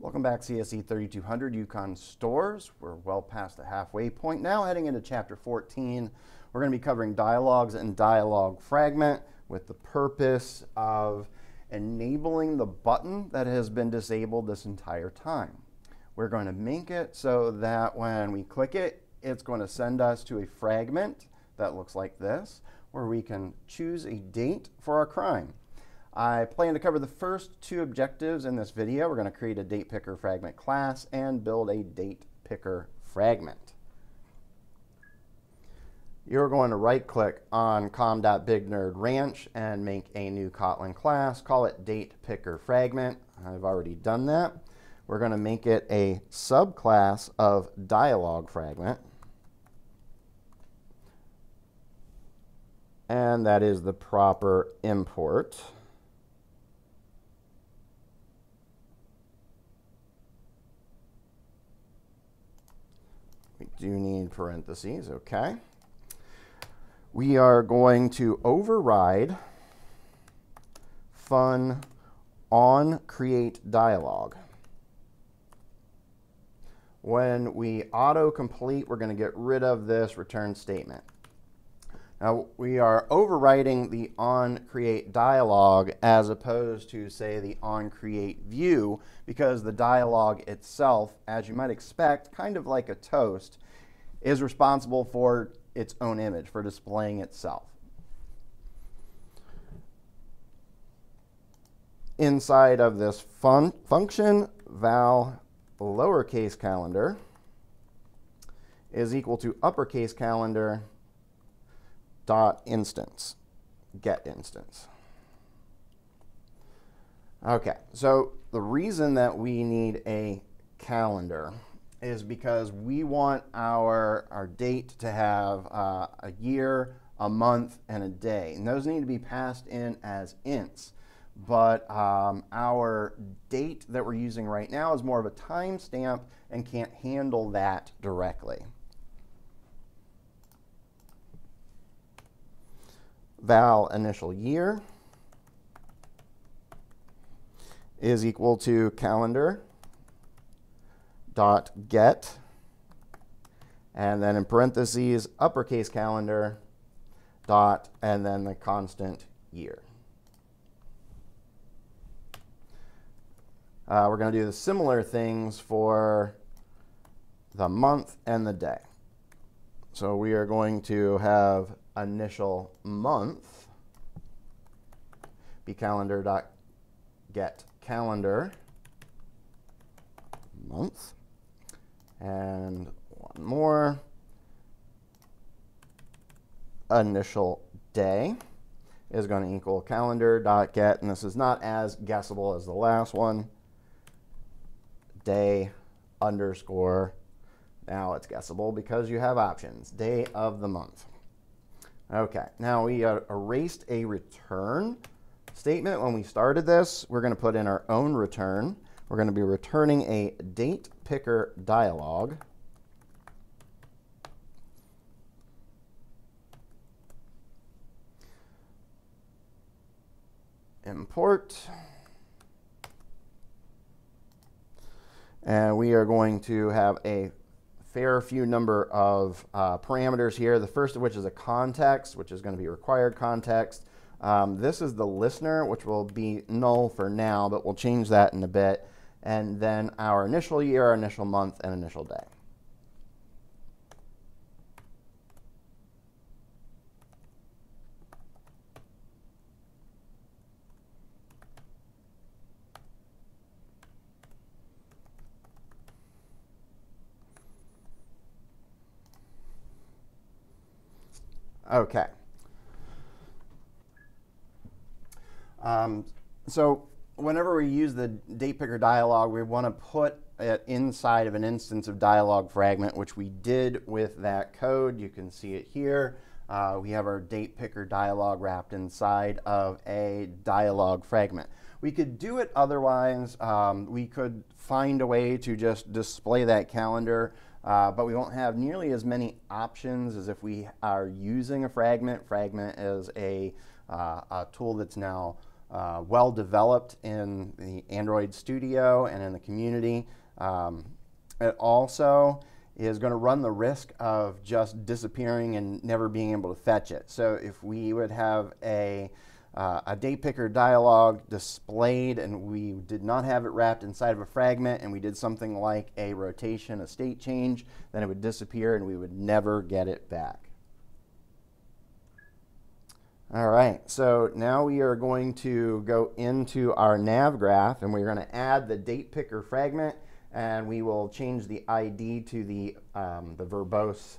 Welcome back CSE 3200 UConn Stores. We're well past the halfway point now, heading into chapter 14. We're going to be covering dialogues and dialogue fragment with the purpose of enabling the button that has been disabled this entire time. We're going to make it so that when we click it, it's going to send us to a fragment that looks like this, where we can choose a date for our crime. I plan to cover the first two objectives in this video. We're going to create a date picker fragment class and build a date picker fragment. You're going to right click on com.bignerdranch and make a new Kotlin class. Call it date picker fragment. I've already done that. We're going to make it a subclass of dialog fragment. And that is the proper import. We do you need parentheses, okay. We are going to override fun on create dialog. When we auto-complete, we're going to get rid of this return statement. Now, we are overwriting the on create dialog as opposed to, say, the on create view because the dialog itself, as you might expect, kind of like a toast, is responsible for its own image, for displaying itself. Inside of this fun function, val lowercase calendar is equal to uppercase calendar dot instance, get instance. Okay, so the reason that we need a calendar is because we want our, our date to have uh, a year, a month, and a day. And those need to be passed in as ints. But um, our date that we're using right now is more of a timestamp and can't handle that directly. val initial year is equal to calendar dot get and then in parentheses uppercase calendar dot and then the constant year. Uh, we're going to do the similar things for the month and the day. So we are going to have initial month be calendar dot get calendar month and one more. Initial day is going to equal calendar dot get and this is not as guessable as the last one. Day underscore. Now it's guessable because you have options. Day of the month. Okay, now we uh, erased a return statement. When we started this. We're going to put in our own return. We're going to be returning a date picker dialog. Import. And we are going to have a fair few number of uh, parameters here. The first of which is a context, which is going to be required context. Um, this is the listener, which will be null for now, but we'll change that in a bit. And then our initial year, our initial month, and initial day. Okay. Um, so whenever we use the date picker dialog, we want to put it inside of an instance of dialog fragment, which we did with that code. You can see it here. Uh, we have our date picker dialog wrapped inside of a dialog fragment. We could do it otherwise. Um, we could find a way to just display that calendar uh, but we won't have nearly as many options as if we are using a fragment. Fragment is a, uh, a tool that's now uh, well developed in the Android Studio and in the community. Um, it also is going to run the risk of just disappearing and never being able to fetch it. So if we would have a uh, a date picker dialog displayed and we did not have it wrapped inside of a fragment and we did something like a rotation, a state change, then it would disappear and we would never get it back. All right, so now we are going to go into our nav graph and we're going to add the date picker fragment and we will change the ID to the, um, the verbose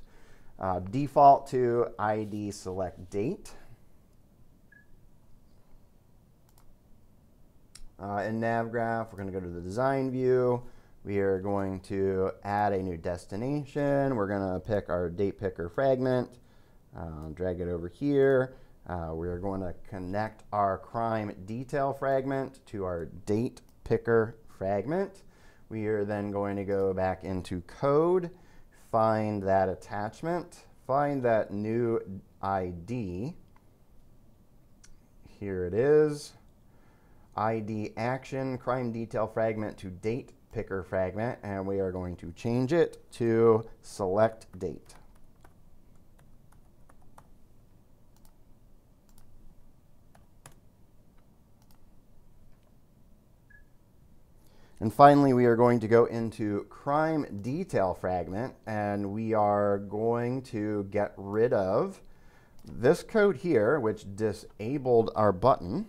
uh, default to ID select date. Uh, in NavGraph, we're going to go to the design view. We are going to add a new destination. We're going to pick our date picker fragment, uh, drag it over here. Uh, we are going to connect our crime detail fragment to our date picker fragment. We are then going to go back into code, find that attachment, find that new ID. Here it is. ID action crime detail fragment to date picker fragment, and we are going to change it to select date. And finally, we are going to go into crime detail fragment, and we are going to get rid of this code here, which disabled our button.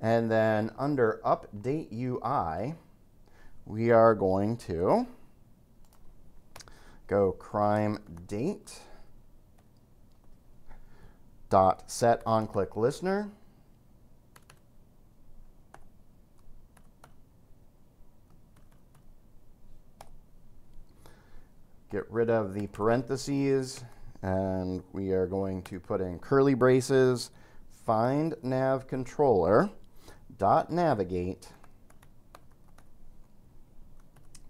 And then under update UI, we are going to go crime date dot set on click listener get rid of the parentheses and we are going to put in curly braces find nav controller dot navigate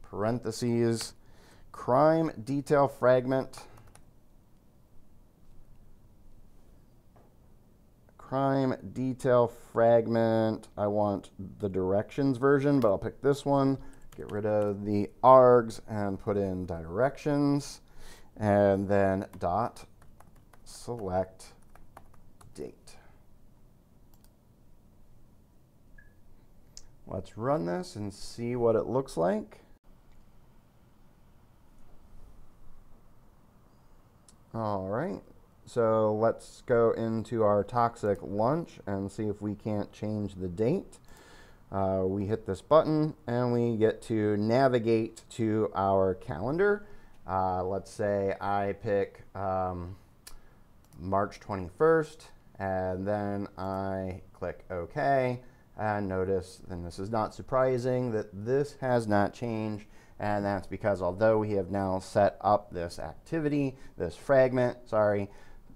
parentheses crime detail fragment crime detail fragment. I want the directions version but I'll pick this one Get rid of the args and put in directions and then dot select date. Let's run this and see what it looks like. All right, so let's go into our toxic lunch and see if we can't change the date. Uh, we hit this button and we get to navigate to our calendar. Uh, let's say I pick um, March 21st and then I click OK and notice, and this is not surprising, that this has not changed and that's because although we have now set up this activity, this fragment, sorry,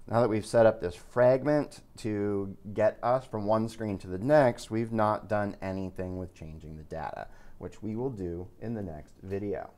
now that we've set up this fragment to get us from one screen to the next, we've not done anything with changing the data, which we will do in the next video.